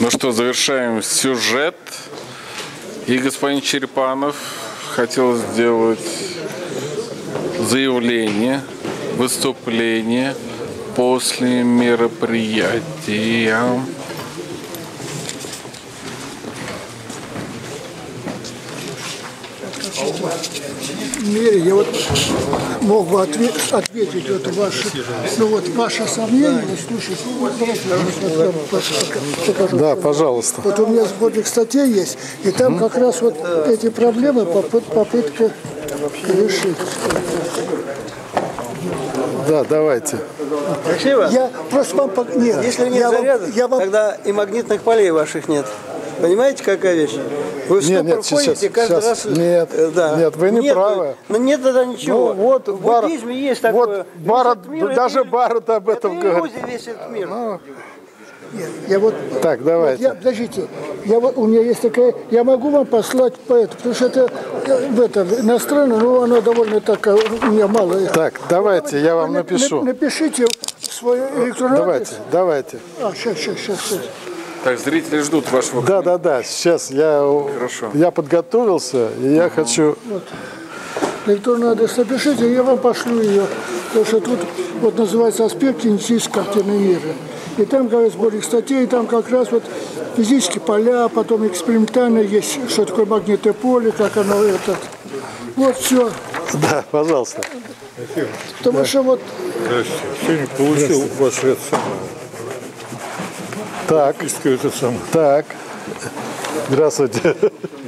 Ну что, завершаем сюжет. И господин Черепанов хотел сделать заявление, выступление после мероприятия. Мере я вот мог бы отве ответить вот ваши, ну вот ваши сомнения, вот слушайте, вот вам. Да, пожалуйста. Вот у меня сборник статей есть, и там как раз вот эти проблемы попыт, попытка решить. Да, давайте. Красиво? Я просто вам... Нет, Если нет я вам- зарядов, я вам тогда и магнитных полей ваших нет. Понимаете, какая вещь? Вы в Нет, нет, сейчас, каждый сейчас. раз... Нет, э, да. нет, вы не Нет, правы. Ну нет тогда ничего. Ну вот, в бар, буддизме есть вот такое. Барат, Весь этот мир, даже это, Барат об этом это говорит. иллюзия, весь этот мир. Нет, я вот, Так, вот давайте. я, подождите, я вот, у меня есть такая, я могу вам послать по это, потому что это э, в это иностранное, но оно довольно так, э, у меня мало. это. Так, давайте, я вам напишу. на- Напишите свой электронный Давайте, адрес. давайте. А, сейчас, сейчас, сейчас. Так, зрители ждут вашего Да, да, да. Сейчас я, Хорошо. я подготовился, и я хочу. Электронный адрес напишите, я вам пошлю ее. Потому что тут вот называется аспект неискательной меры. И там, говорят, сборник статей, там как раз вот физические поля, потом экспериментально есть, что такое магнитное поле, как оно это. Вот все. Да, пожалуйста. Потому что вот Здравствуйте. Сегодня получил ваш самое, Так, это самое. так. Здравствуйте.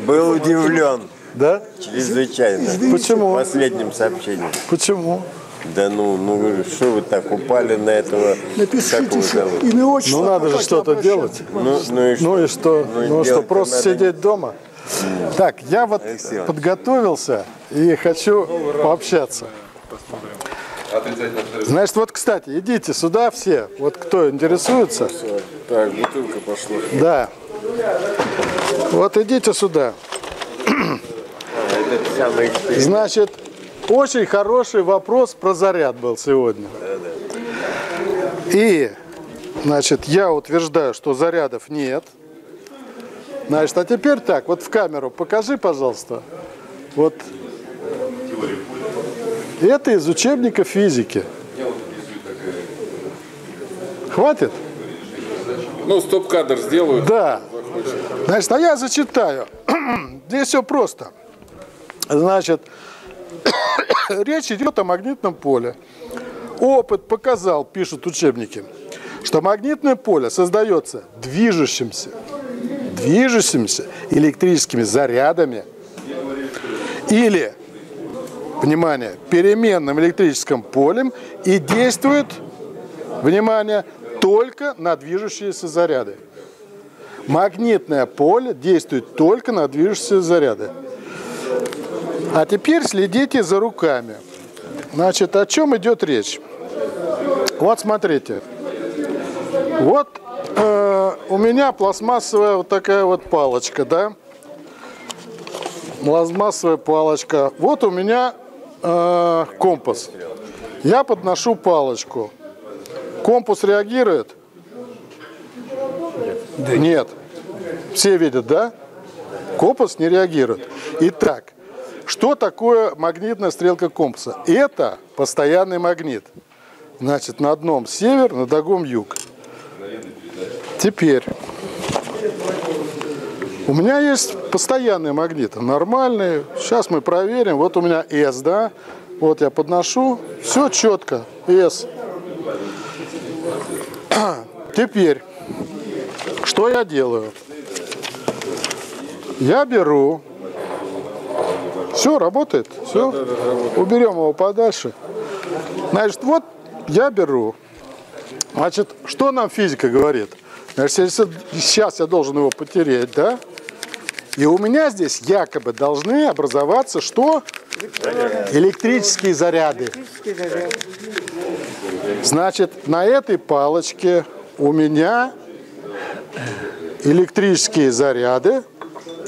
Был удивлен Да? чрезвычайно Почему? последним сообщением. Почему? Да ну, ну что вы так упали на этого, напишите как имя, отчество. Ну надо же что-то делать. Ну, ну и что? Ну и что? Ну, Ну что, просто надо. сидеть дома? Так, я вот Алексей подготовился и хочу пообщаться. Значит, вот, кстати, идите сюда все, вот кто интересуется. Так, бутылка пошла. Да. Вот идите сюда. Значит, очень хороший вопрос про заряд был сегодня. И, значит, я утверждаю, что зарядов нет. Значит, а теперь так, вот в камеру покажи, пожалуйста. Вот. Это из учебника физики. Хватит? Ну, стоп-кадр сделают. Да. Значит, а я зачитаю. Здесь все просто. Значит, речь идет о магнитном поле. Опыт показал, пишут учебники, что магнитное поле создается движущимся, движущимися электрическими зарядами или, внимание, переменным электрическим полем и действует, внимание, только на движущиеся заряды. Магнитное поле действует только на движущиеся заряды. А теперь следите за руками. Значит, о чем идет речь? Вот смотрите. Вот э, у меня пластмассовая вот такая вот палочка, да? Пластмассовая палочка. Вот у меня э, компас. Я подношу палочку. Компас реагирует? Нет. Все видят, да? Компас не реагирует. Итак, что такое магнитная стрелка компаса? Это постоянный магнит. Значит, на одном север, на другом юг. Теперь. У меня есть постоянные магниты, нормальные. Сейчас мы проверим. Вот у меня S, да? Вот я подношу. Все четко. S. Теперь, что я делаю? Я беру. Все, работает? Все? Уберем его подальше. Значит, вот я беру. Значит, что нам физика говорит? Значит, если сейчас я должен его потереть, да? И у меня здесь якобы должны образоваться что? Электрические заряды. Значит, на этой палочке у меня электрические заряды,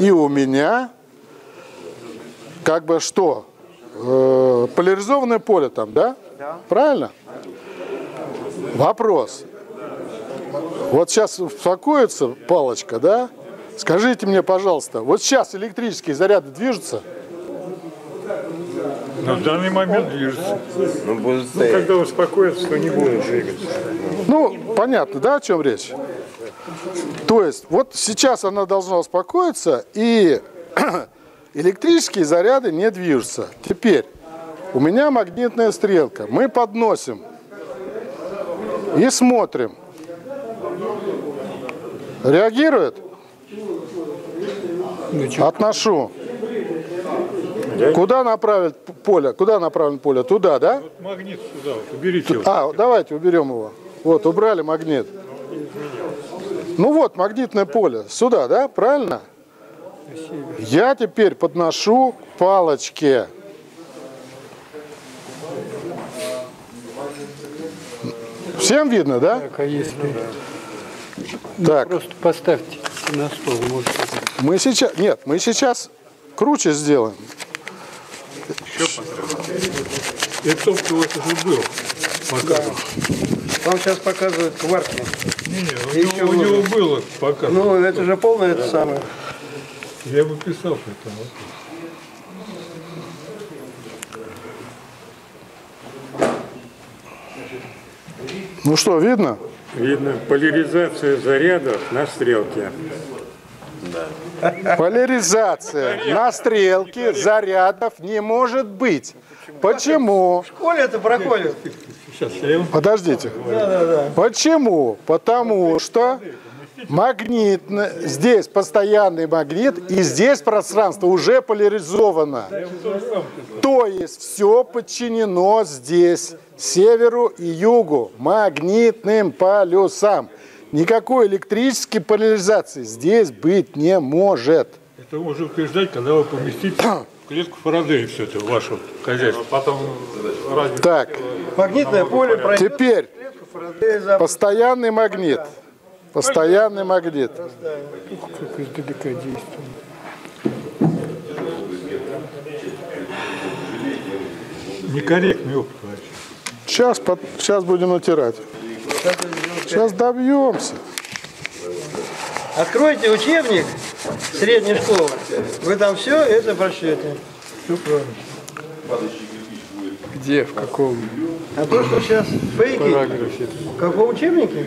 и у меня как бы что? Э, поляризованное поле там, да? Да. Правильно? Вопрос. Вот сейчас успокоится палочка, да? Скажите мне, пожалуйста, вот сейчас электрические заряды движутся? На данный момент движется. Ну, будет Ну, когда успокоится, то не будет двигаться. Ну, понятно, да, о чем речь? То есть, вот сейчас она должна успокоиться, и электрические заряды не движутся. Теперь, у меня магнитная стрелка. Мы подносим и смотрим. Реагирует? Отношу. Куда направить поле? Куда направлено поле? Туда, да? Магнит сюда, вот, уберите его. А, давайте уберем его. Вот, убрали магнит. Ну вот, магнитное поле. Сюда, да? Правильно? Я теперь подношу к палочке. Всем видно, да? Так, а если Так, просто поставьте на стол, может, мы сейчас... Нет, мы сейчас круче сделаем. Это опыт у вас уже был. Показан. Вам сейчас показывают кварки. Не, не, у, него, у было. него было показано. Ну, это же полное это самое. Я бы писал по этому. Ну что, видно? Видно поляризация зарядов на стрелке. Поляризация на стрелке зарядов не может быть. Почему? Коля это проходит. Подождите. Почему? Потому что магнитно, здесь постоянный магнит, и здесь пространство уже поляризовано. То есть все подчинено здесь северу и югу магнитным полюсам. Никакой электрической поляризации здесь быть не может. это можно утверждать, когда вы поместите в клетку Фарадея все это в ваше хозяйство. Потом Так, Магнитное поле пройдет. теперь постоянный магнит. Постоянный магнит. как издалека действует. некорректный опыт вообще. Сейчас, под- сейчас будем натирать. Сейчас добьемся. Откройте учебник средней школы. Вы там все это прочтете. Где, в каком А то, что сейчас фейки, параграфе? в каком учебнике?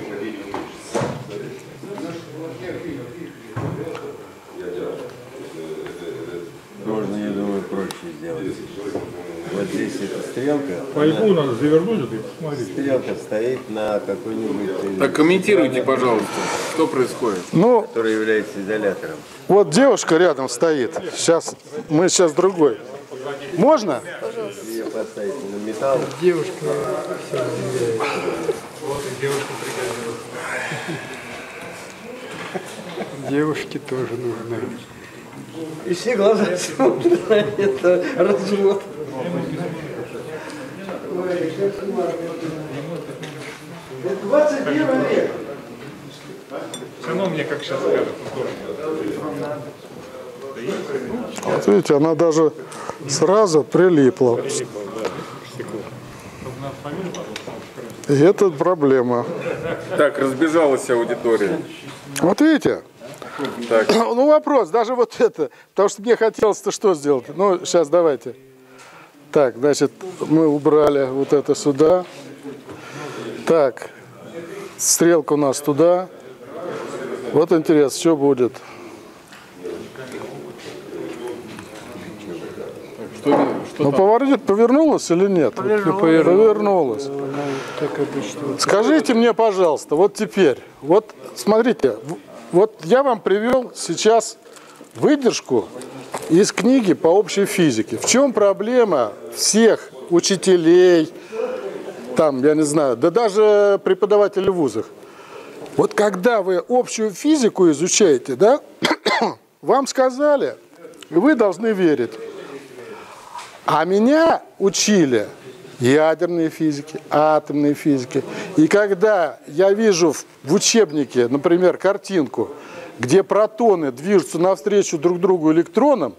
Можно, я думаю, проще сделать. Вот здесь эта стрелка, Фольгу надо завернуть, вот и посмотреть. стрелка стоит на какой-нибудь, э, Так комментируйте, пожалуйста, что происходит. Ну, который является изолятором. вот девушка рядом стоит. Сейчас мы сейчас другой. Можно? Ее поставить на металл, Девушка Девушке тоже нужно. И все глаза смотрят на это развод. Это 21 век. Все равно мне как сейчас скажут. Вот видите, она даже сразу прилипла. И это проблема. Так, разбежалась аудитория. Вот видите? Так. Ну вопрос, даже вот это, потому что мне хотелось-то что сделать? Ну, сейчас давайте. Так, значит, мы убрали вот это сюда. Так, стрелка у нас туда. Вот интересно, что будет. Что, что Ну, поворот повернулась или нет? Повернулась. Так обычно. Скажите мне, пожалуйста, вот теперь, вот смотрите, вот я вам привел сейчас выдержку из книги по общей физике. В чем проблема всех учителей, там, я не знаю, да даже преподавателей в вузах? Вот когда вы общую физику изучаете, да, вам сказали, вы должны верить. А меня учили ядерной физике, атомной физике. И когда я вижу в учебнике, например, картинку, где протоны движутся навстречу друг другу электронам,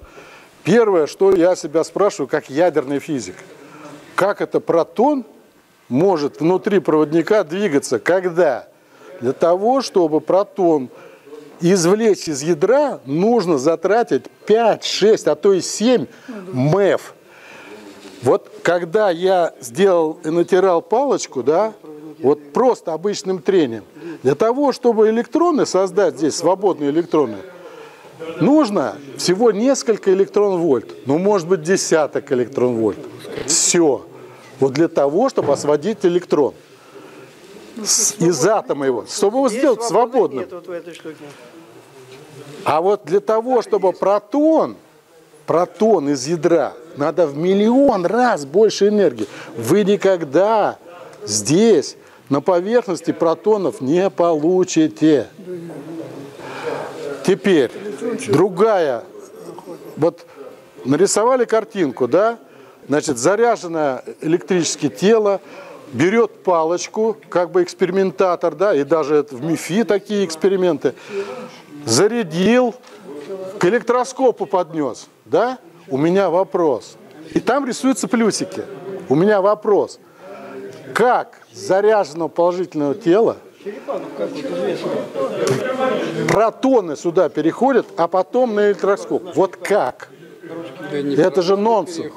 первое, что я себя спрашиваю, как ядерный физик, как это протон может внутри проводника двигаться, когда? Для того, чтобы протон извлечь из ядра, нужно затратить 5, 6, а то и 7 МЭФ. Вот когда я сделал и натирал палочку, да, вот просто обычным трением, для того, чтобы электроны создать здесь, свободные электроны, нужно всего несколько электрон-вольт, ну, может быть, десяток электрон-вольт. Все. Вот для того, чтобы освободить электрон с- из атома его, чтобы его сделать свободным. Нет вот. А вот для того, чтобы протон, протон из ядра, надо в миллион раз больше энергии. Вы никогда здесь на поверхности протонов не получите. Теперь другая. Вот нарисовали картинку, да? Значит, заряженное электрически тело, берет палочку, как бы экспериментатор, да, и даже в МИФИ такие эксперименты, зарядил, к электроскопу поднес, да? У меня вопрос. И там рисуются плюсики. У меня вопрос. Как заряженного положительного тела протоны сюда переходят, а потом на электроскоп? Вот как? Да Это же нонсенс.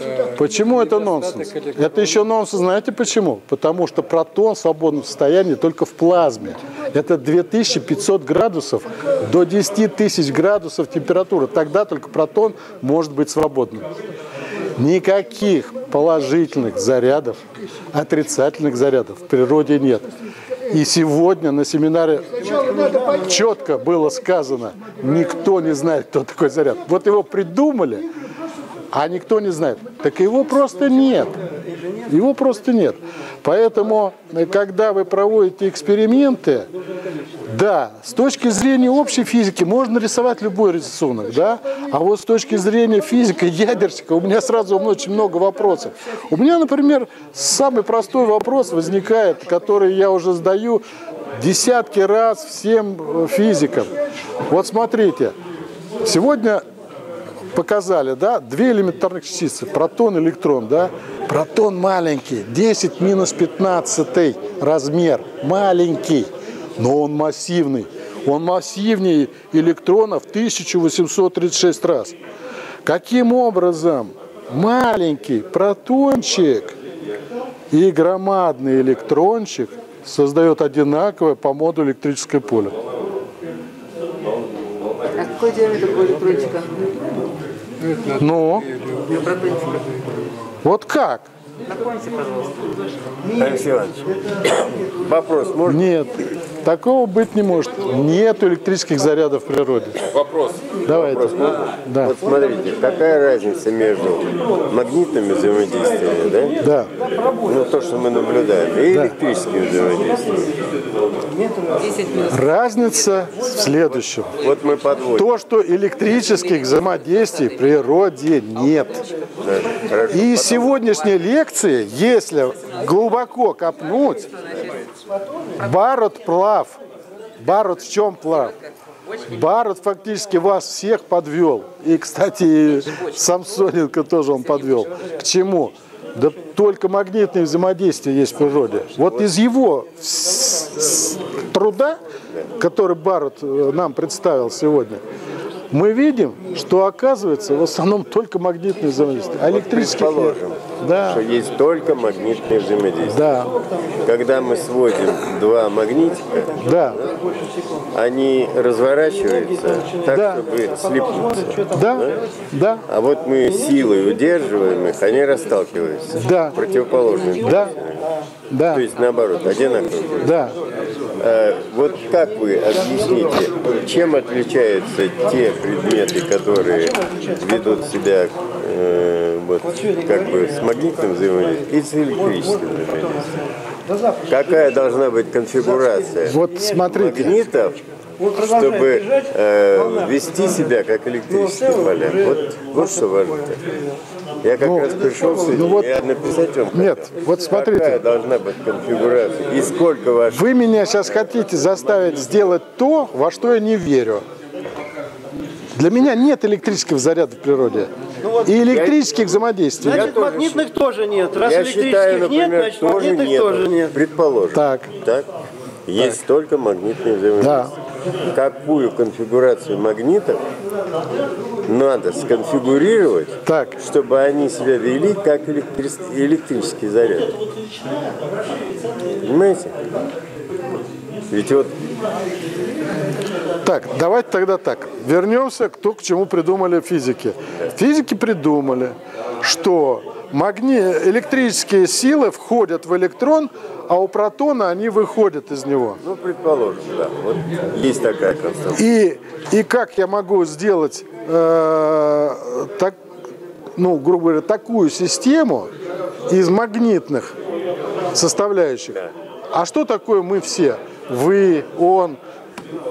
а Почему это нонсенс? Это еще нонсенс, знаете почему? Потому что протон в свободном состоянии только в плазме. Это 2500 градусов до 10 тысяч градусов температуры. Тогда только протон может быть свободным. Никаких положительных зарядов, отрицательных зарядов в природе нет. И сегодня на семинаре четко было сказано, никто не знает, кто такой заряд. Вот его придумали, а никто не знает. Так его просто нет. Его просто нет. Поэтому, э, когда вы проводите эксперименты, да, с точки зрения общей физики можно рисовать любой рисунок, да, а вот с точки зрения физика, ядерщика, у меня сразу очень много вопросов. У меня, например, самый простой вопрос возникает, который я уже задаю десятки раз всем э, физикам. Вот смотрите, сегодня показали, да, две элементарных частицы, протон электрон, да. Протон маленький, 10 минус 15 размер, маленький, но он массивный. Он массивнее электрона в 1836 раз. Каким образом маленький протончик и громадный электрончик создает одинаковое по модулю электрическое поле? А какой диаметр у электрончика? Ну, Протончика. вот как? Напомните, пожалуйста. Алексей Иванович, вопрос можно? Нет, такого быть не может. Нет электрических зарядов в природе. Вопрос. Давайте. Вопрос можно? Да. Вот смотрите, какая разница между магнитными взаимодействиями, да? Да. Ну, то, что мы наблюдаем, и электрическими взаимодействиями. 10 минус. Разница в следующем. Вот мы подводим. То, что электрических взаимодействий в природе нет. Да, хорошо. И из сегодняшней лекции, если глубоко копнуть, Барот плав. Барот в чем плав? Барот фактически вас всех подвел. И, кстати, Самсоненко тоже он подвел. К чему? Да только магнитные взаимодействия есть в природе. Вот из его труда, который Барот э, нам представил сегодня, мы видим, что оказывается в основном только магнитные взаимодействия. А электрических нет. Предположим, Да, что есть только магнитные взаимодействия. да, Когда мы сводим два магнитика, да, они разворачиваются так, Да. чтобы слипнуться. да, да, А вот мы силой удерживаем их, они расталкиваются. Да. Противоположные. да, да, То есть наоборот, одинаковые. да. Э, Вот как вы объясните, чем отличаются те предметы, которые ведут себя э, вот, как бы с магнитным взаимодействием и с электрическим взаимодействием? Какая должна быть конфигурация Вот смотрите. магнитов, чтобы э, вести себя как электрические поля? Вот, вот что важно. Я как раз пришел сегодня, ну вот- я написать вам Нет, хотел. вот смотрите. Какая должна быть конфигурация и сколько ваших Вы меня сейчас хотите заставить сделать то, во что я не верю. Для меня нет электрического заряда в природе. И электрических взаимодействий. Значит, тоже магнитных тоже нет. Раз Я электрических считаю, нет, например, значит тоже магнитных нет. тоже нет. Предположим. Так. Так. Есть только магнитные взаимодействия. Какую конфигурацию магнитов надо сконфигурировать, Так. чтобы они себя вели как электрический заряд. Понимаете? Ведь вот Так, давайте тогда так. Вернемся к то, к чему придумали физики. Физики придумали, что магни... электрические силы входят в электрон, а у протона они выходят из него. Ну, предположим, да. Вот есть такая конструкция. И, и как я могу сделать, э, так, ну, грубо говоря, такую систему из магнитных составляющих? А что такое мы все? Вы, он,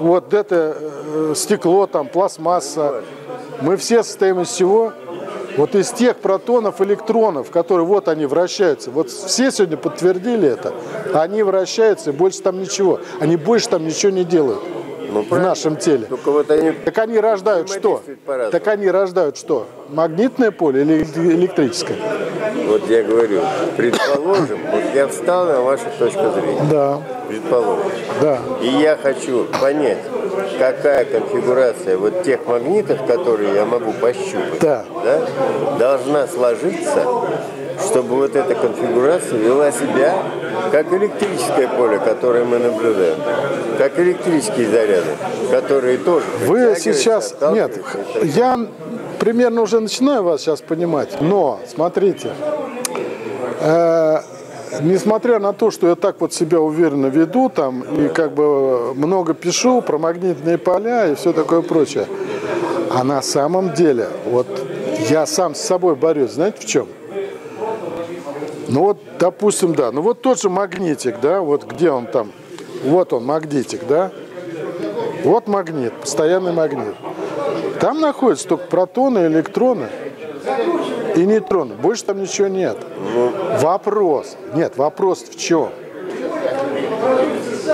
вот это э, стекло, там, пластмасса. Мы все состоим из чего? Вот из тех протонов, электронов, которые вот они вращаются. Вот все сегодня подтвердили это. Они вращаются, и больше там ничего. Они больше там ничего не делают Ну, в правильно. нашем теле. Только вот они Так они рождают что? Так они рождают что? Магнитное поле или электрическое? Вот я говорю, предположим, вот я встал на вашу точку зрения. Да, Предположим. да. И я хочу понять, какая конфигурация вот тех магнитов, которые я могу пощупать, Да. должна сложиться, чтобы вот эта конфигурация вела себя как электрическое поле, которое мы наблюдаем, как электрические заряды, которые тоже Вы сейчас... Нет, я примерно уже начинаю вас сейчас понимать, но, смотрите, э, несмотря на то, что я так вот себя уверенно веду там и как бы много пишу про магнитные поля и все такое прочее, а на самом деле, вот я сам с собой борюсь, знаете в чем? Ну вот, допустим, да, ну вот тот же магнитик, да, вот где он там, вот он, магнитик, да, вот магнит, постоянный магнит. Там находятся только протоны, электроны и нейтроны. Больше там ничего нет. Вопрос. Нет, вопрос в чем?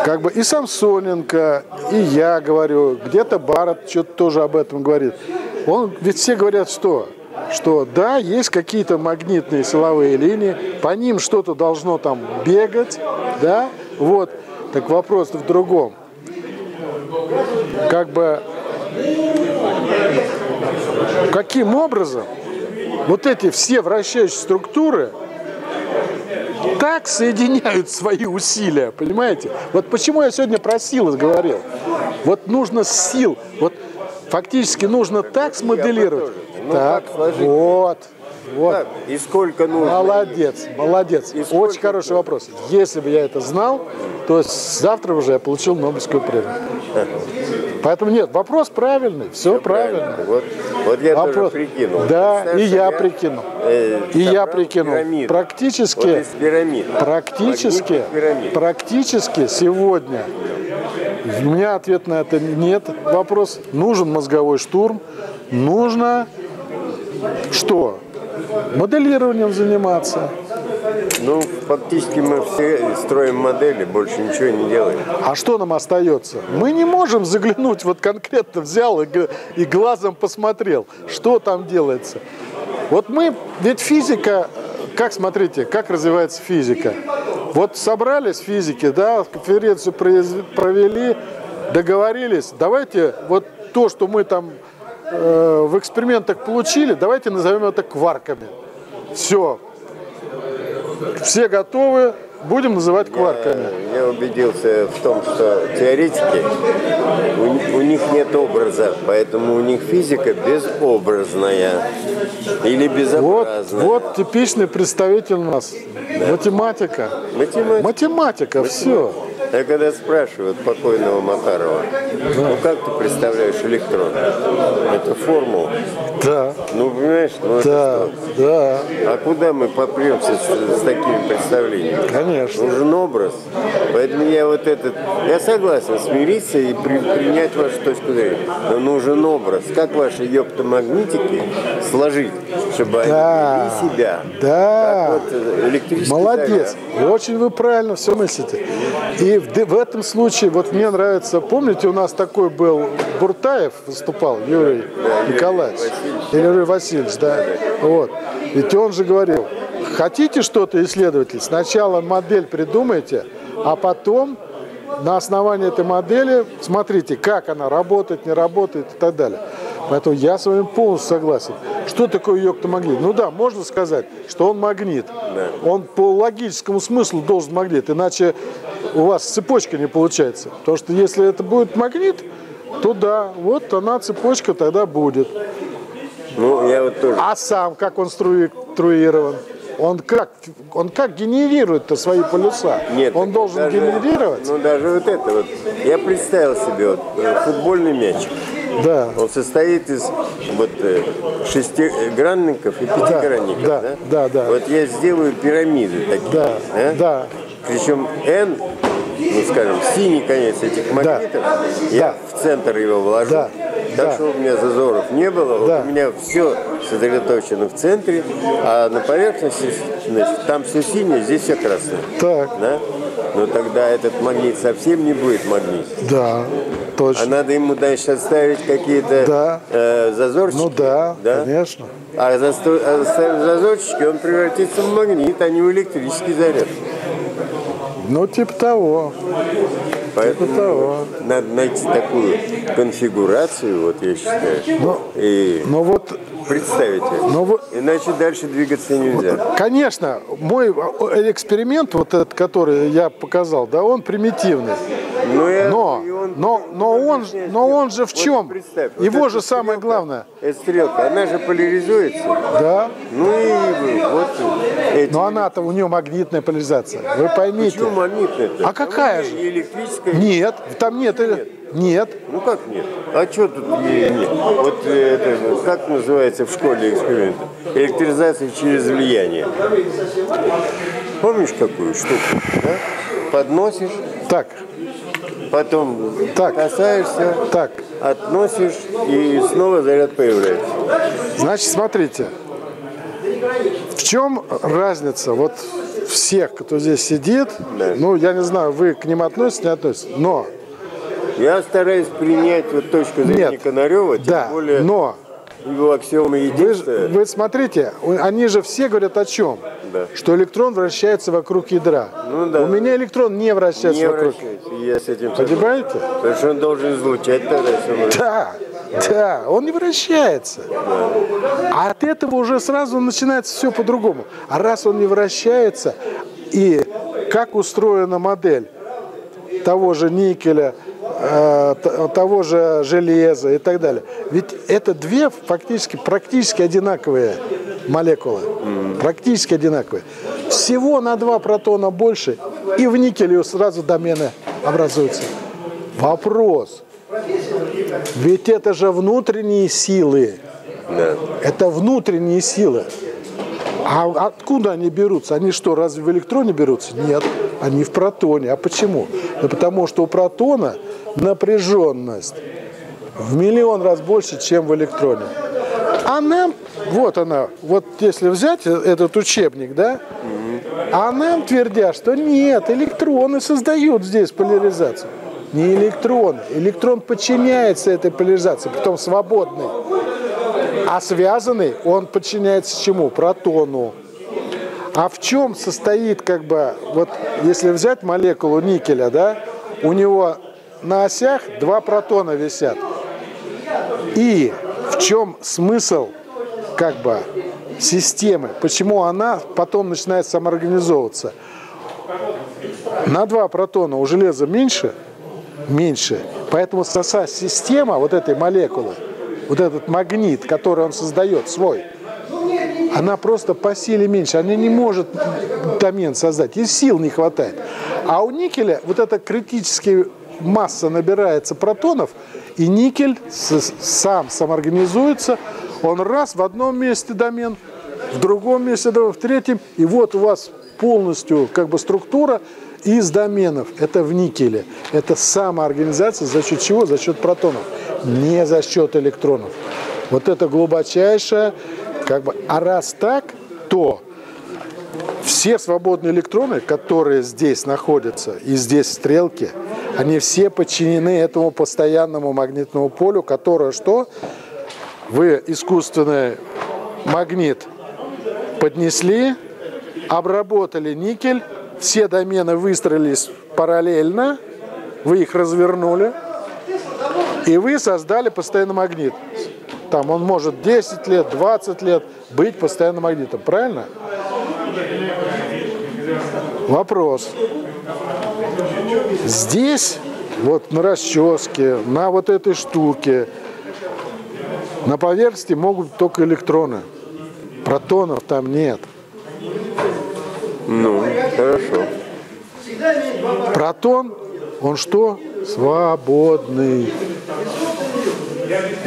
Как бы и Самсоненко, и я говорю, где-то Барат что-то тоже об этом говорит. Он, ведь все говорят, что? Что да, есть какие-то магнитные силовые линии, по ним что-то должно там бегать, да, вот. Так вопрос в другом. Как бы каким образом вот эти все вращающие структуры так соединяют свои усилия, понимаете? Вот почему я сегодня про силы говорил. Вот нужно сил, вот фактически нужно так смоделировать. Ну, Так, как вот, вот. Так, и сколько нужно? Молодец, молодец. И Очень хороший вопрос. Если бы я это знал, то завтра уже я получил Нобелевскую премию. Поэтому нет, вопрос правильный, все правильно. Вот, вот я тоже Вопрос. прикинул. Да, Представь, и я прикинул. э, И я прикинул. пирамиду. Практически- Вот пирамид. Практически, пирамид. практически сегодня у меня ответ на это нет. Вопрос, нужен мозговой штурм, нужно что? Моделированием заниматься. Ну, фактически мы все строим модели, больше ничего не делаем. А что нам остается? Мы не можем заглянуть, вот конкретно взял и, и глазом посмотрел, что там делается. Вот мы, ведь физика, как смотрите, как развивается физика. Вот собрались физики, да, конференцию провели, договорились, давайте вот то, что мы там э, в экспериментах получили, давайте назовем это кварками. Все. Все готовы, будем называть кварками. Я убедился в том, что теоретики, у, у них нет образа, поэтому у них физика безобразная или Вот, безобразная. вот типичный представитель у нас. Математика. Математика. Математика, все. Я когда спрашивают покойного Макарова, ну как ты представляешь электрон? Это формула. Да, Ну, понимаешь, ну, да, да? А куда мы попремся с, с такими представлениями? конечно. Нужен образ. Поэтому я вот этот... Я согласен смириться и при- принять вашу точку зрения. Но нужен образ. Как ваши ептомагнитики сложить, чтобы Да, они вели себя? да. Как вот э, Молодец. заряд. Очень вы правильно все мыслите. И в, в этом случае, вот мне нравится, помните, у нас такой был Буртаев выступал, Юрий Николаевич. Или Юрий Васильевич, да. Вот. Ведь он же говорил, хотите что-то, исследователь, сначала модель придумайте, а потом на основании этой модели смотрите, как она работает, не работает и так далее. Поэтому я с вами полностью согласен. Что такое йоктомагнит? Ну да, можно сказать, что он магнит. Он по логическому смыслу должен магнит, иначе у вас цепочка не получается. Потому что если это будет магнит, то да, вот она цепочка тогда будет. Ну, я вот тоже. А сам как он струирован? Он как, он как генерирует-то свои полюса? Нет, он должен даже- генерировать? Ну, даже вот это вот. Я представил себе вот э, футбольный мяч. Да. Он состоит из вот э, шестигранников и пятигранников, да, да? да, да. Вот я сделаю пирамиды такие, Да, да. Причем N, ну скажем, синий конец этих магнитов, я в центр его вложу, Да, так да. что у меня зазоров не было. Да. Вот у меня все сосредоточено в центре, а на поверхности значит, там все синее, здесь все красное. Так, Да? Но тогда этот магнит совсем не будет магнит. да, А точно. надо ему, значит, оставить какие-то Да. э, зазорчики. Ну да, Да? конечно. А а оставив зазорчики, он превратится в магнит, а не в электрический заряд. Ну, типа того. Поэтому того. надо найти такую конфигурацию, вот я считаю, и Но вот, представить ее. но вот, Иначе дальше двигаться нельзя. конечно, мой э, эксперимент, вот этот, который я показал, да, он примитивный. Но, я- Но, но, но он, но он же в чем? вот Его же самое главное. Эта стрелка, она же поляризуется. Да, Ну и вот эти. но она-то у нее магнитная поляризация. Вы поймите. Почему магнитная? А какая же? Электрическая? Нет, там нет. э, Нет. Ну как нет? А что тут не- нет? Вот э, это, как называется в школе эксперимент? Электризация через влияние. Помнишь какую штуку? да? Подносишь, Так, потом Так. касаешься, так. относишь, и снова заряд появляется. Значит, смотрите. В чем разница вот всех, кто здесь сидит? Да. Ну, я не знаю, вы к ним относитесь, не относитесь, но, Я стараюсь принять вот точку зрения Нет. Конарева, тем да, более но его аксиома Вы, единства. вы смотрите, они же все говорят о чем? Да. Что электрон вращается вокруг ядра. Ну да. У меня электрон не вращается не вокруг. вращается. Я с этим согласен. Понимаете? Потому что он должен излучать тогда все. Да, да, он не вращается. А от этого уже сразу начинается все по-другому. А раз он не вращается, и как устроена модель того же никеля, того же железа и так далее. Ведь это две фактически практически одинаковые молекулы. Практически одинаковые. Всего на два протона больше, и в никеле сразу домены образуются. Вопрос. Ведь это же внутренние силы. Да. Это внутренние силы. А откуда они берутся? Они что, разве в электроне берутся? Нет, они в протоне. А почему? Да потому что у протона напряженность в миллион раз больше, чем в электроне. А нам, вот она, вот если взять этот учебник, да, а нам твердят, что нет, электроны создают здесь поляризацию. Не электрон. Электрон подчиняется этой поляризации, притом свободный. А связанный он подчиняется чему? Протону. А в чем состоит, как бы, вот если взять молекулу никеля, да, у него на осях два протона висят. И в чем смысл, как бы, системы? Почему она потом начинает самоорганизовываться? На два протона у железа меньше, меньше. Поэтому сама система вот этой молекулы, вот этот магнит, который он создает, свой, она просто по силе меньше. Она не может домен создать. И сил не хватает. А у никеля вот эта критическая масса набирается протонов, и никель сам самоорганизуется. Он раз в одном месте домен, в другом месте, домен, в третьем. И вот у вас полностью как бы структура из доменов. Это в никеле. Это самоорганизация за счет чего? За счет протонов. Не за счет электронов. Вот это глубочайшее, как бы, а раз так, то все свободные электроны, которые здесь находятся, и здесь стрелки, они все подчинены этому постоянному магнитному полю, которое что? Вы искусственный магнит поднесли, обработали никель, все домены выстроились параллельно, вы их развернули, и вы создали постоянный магнит. Там он может 10 лет, 20 лет быть постоянным магнитом, правильно? Вопрос. Здесь, вот на расческе, на вот этой штуке, на поверхности могут только электроны. Протонов там нет. Ну, хорошо. Протон, он что? Свободный.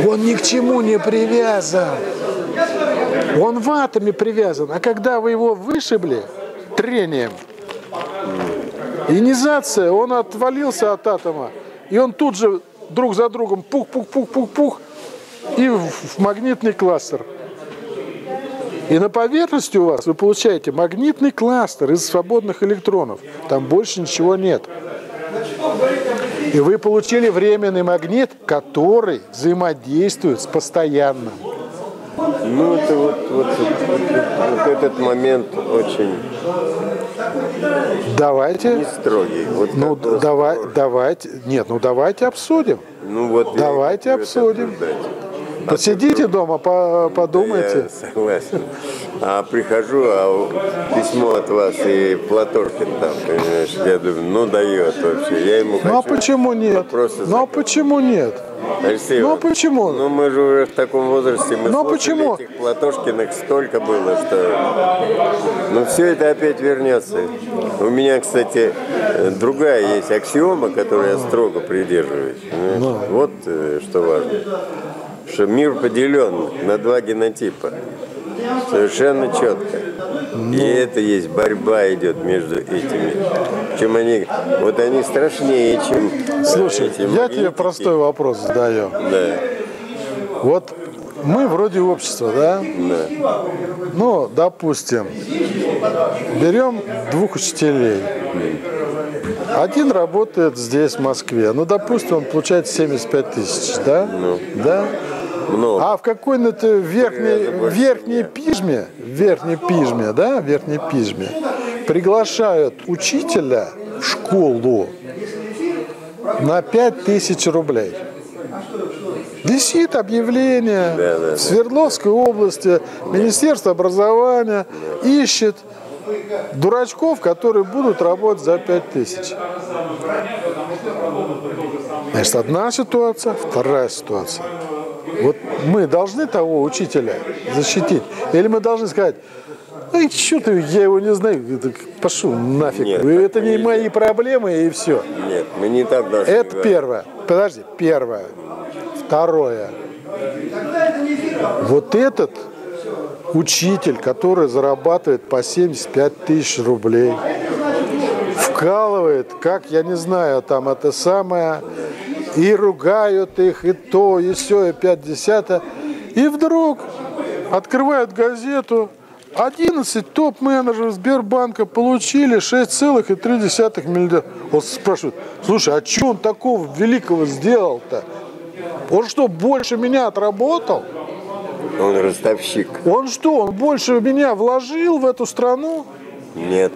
Он ни к чему не привязан. Он в атоме привязан. А когда вы его вышибли трением, ионизация, он отвалился от атома. И он тут же друг за другом пух-пух-пух-пух-пух и в магнитный кластер. И на поверхности у вас вы получаете магнитный кластер из свободных электронов. Там больше ничего нет. И вы получили временный магнит, который взаимодействует с постоянным. Ну, это вот, вот, вот, вот этот момент очень Давайте, не строгий. Вот ну давай, давайте, нет, ну давайте обсудим. Ну вот Давайте обсудим. Посидите дома, по- подумайте. Я согласен. А прихожу, а письмо от вас и Платошкин там, понимаешь, я думаю, ну дает вообще. Я ему Ну а хочу почему нет? вопросы Ну а почему нет? Алексей Ну, а почему? Ну мы же уже в таком возрасте, мы Ну, а почему? этих Платошкиных столько было, что... Ну все это опять вернется. У меня, кстати, э, другая есть аксиома, которой я строго придерживаюсь. понимаешь? Ну. Вот э, что важно. Что мир поделен на два генотипа. Совершенно четко. И это есть борьба идет между этими. Чем они, вот они страшнее, чем Слушай, эти я тебе простой вопрос задаю. Да, Вот мы вроде общества, да? да. Ну, допустим, берем двух учителей. Один работает здесь, в Москве. Ну, допустим, он получает 75 тысяч, да? Да? Много. А в какой-то верхней, верхней пижме, верхней пижме, да, верхней пижме, приглашают учителя в школу на 5 тысяч рублей. Висит объявление Да, да, в Свердловской области, Министерство образования ищет дурачков, которые будут работать за 5 тысяч. Значит, одна ситуация, вторая ситуация. Вот мы должны того учителя защитить? Или мы должны сказать, эй, что ты, я его не знаю, Это пошел нафиг, Нет, так это не нельзя. мои проблемы и все. Нет, мы не так должны Это говорить. первое. Подожди, первое. Второе. Вот этот учитель, который зарабатывает по 75 тысяч рублей, вкалывает, как, я не знаю, там это самое, и ругают их, и то, и все, и пять десятое. И вдруг открывают газету, 11 топ-менеджеров Сбербанка получили 6,3 миллиарда. Он спрашивает, слушай, а что он такого великого сделал-то? Он что, больше меня отработал? Он ростовщик. Он что, он больше меня вложил в эту страну? Нет.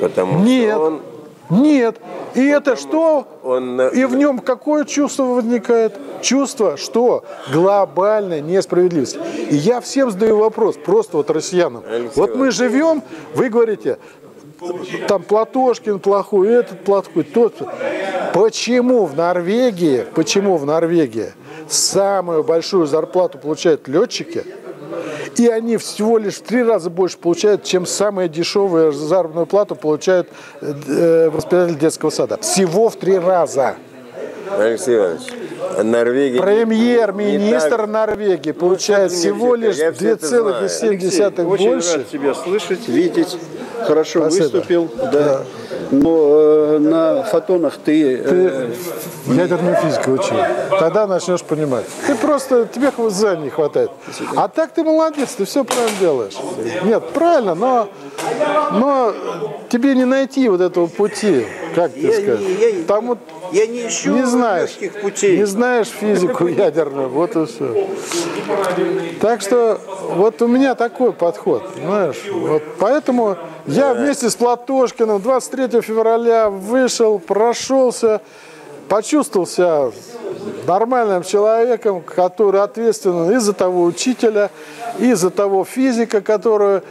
Потому Нет. что он, Нет. И это что? он на- И в нем какое чувство возникает? Чувство, что глобальная несправедливость. И я всем задаю вопрос, просто вот россиянам. Алексей Вот мы живем, вы говорите, там Платошкин плохой, этот плохой, тот. Почему в Норвегии, почему в Норвегии самую большую зарплату получают летчики, и они всего лишь в три раза больше получают, чем самая дешевая заработную плату получают э, э, воспитатели детского сада. Всего в три раза. Алексей Иванович, Норвегия... Премьер-министр так- Норвегии получает что ты мне всего все- лишь я всё это знаю. 2,7 Очень больше. рад тебя слышать, видеть. Хорошо Спасибо. выступил, да. Но э, на фотонах ты, э, Ты ядерную физику учил. Тогда начнешь понимать. Ты просто, тебе знаний не хватает. А так ты молодец, ты все правильно делаешь. Нет, правильно, но, но тебе не найти вот этого пути. Как Я не- я- Там вот Я не ищу не знаешь, легких путей. не знаешь физику ядерную, вот и все. Так что вот у меня такой подход, знаешь. Вот поэтому я вместе с Платошкиным 23 февраля вышел, прошелся, почувствовал себя нормальным человеком, который ответственен и за того учителя, и за того физика, который,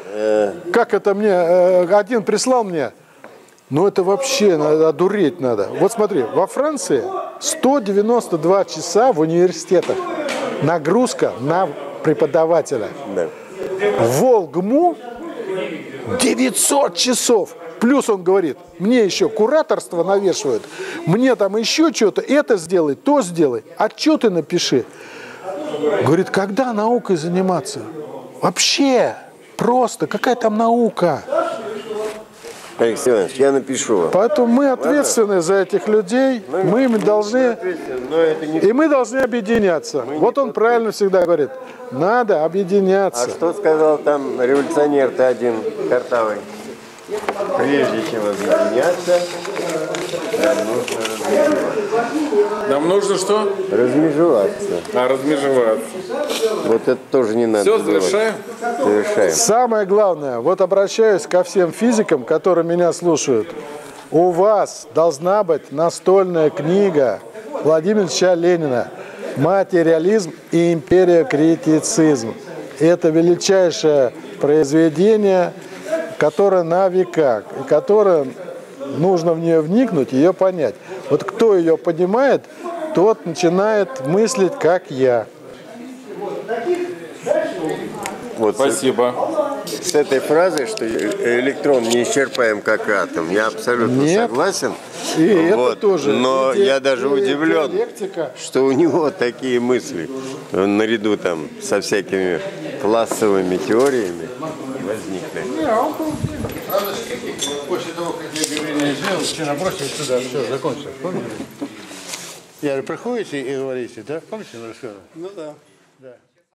как это мне, э, один прислал мне, ну это вообще надо одуреть надо. Вот смотри, во Франции 192 часа в университетах. Нагрузка на преподавателя. Да. В Волгму 900 часов. Плюс он говорит, мне еще кураторство навешивают, мне там еще что-то, это сделай, то сделай, отчеты напиши. Говорит, когда наукой заниматься? Вообще, просто, какая там наука? Алексей Иванович, я напишу вам. Поэтому мы ответственны за этих людей, мы им должны, Но это не... и мы должны объединяться. Вот он правильно всегда говорит, надо А объединяться. что сказал там революционер-то один картавый? Прежде чем объединяться, нам нужно размежеваться. Нам нужно что? Размежеваться. А, размежеваться. Вот это тоже не надо Все, забывать. завершаем? Завершаем. Самое главное, вот обращаюсь ко всем физикам, которые меня слушают. У вас должна быть настольная книга Владимира Ильича Ленина «Материализм и империокритицизм». Это величайшее произведение, которое на века, и которое нужно в нее вникнуть, ее понять. Вот кто ее понимает, тот начинает мыслить, как я. Вот Спасибо. с этой фразой, что электрон не исчерпаем как атом, я абсолютно Нет. согласен. И это Вот. тоже. Но И я даже и удивлен, диалектика. что у него такие мысли, наряду там со всякими классовыми теориями возникли. После того, как я говорение сделал, все набросили сюда, все, закончилось. Помните? Я говорю, приходите и говорите, да? Помните, мы рассказывали? Ну. Да.